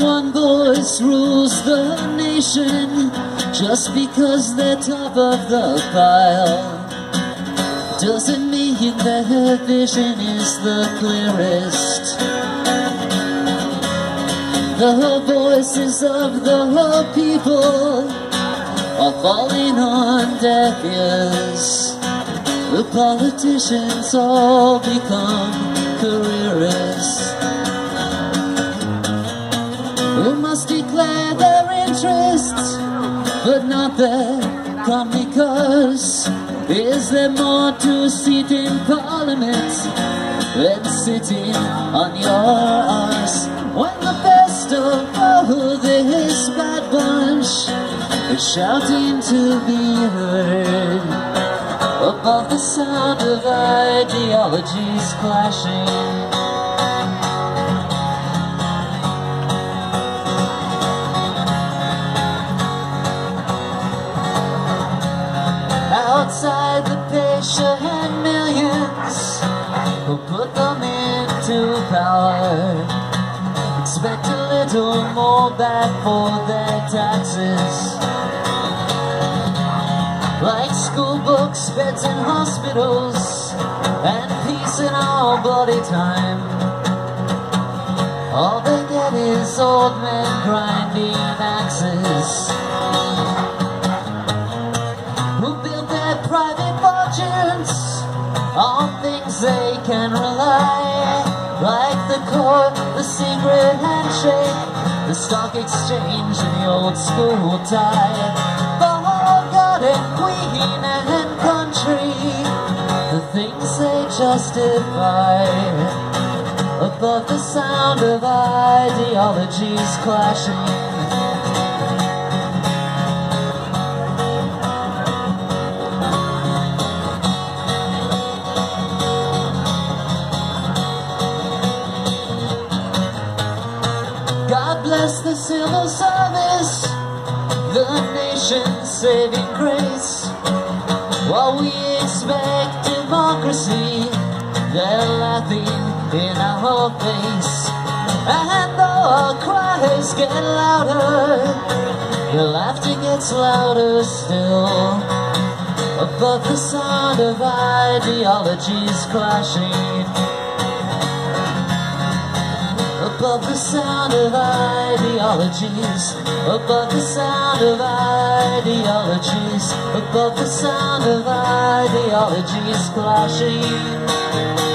boss rules the nation just because they're top of the pile. Doesn't mean their vision is the clearest. The voices of the people are falling on deaf ears. The politicians all become careerists. Declare their interests, but not their company cause. Is there more to sit in parliament than sitting on your arse? When the best of all this bad bunch is shouting to be heard above the sound of ideologies clashing. Patient millions who put them into power. Expect a little more back for their taxes. Like school books, beds in hospitals and peace in our bloody time. All they get is old men grinding axes on things they can rely like the court, the secret handshake, the stock exchange, and the old school tie. And Queen and country, the things they justify above the sound of ideologies clashing. The civil service, the nation's saving grace. While we expect democracy, they're laughing in our face. And though our cries get louder, the laughter gets louder still. Above the sound of ideologies clashing above the sound of ideologies, above the sound of ideologies, above the sound of ideologies clashing.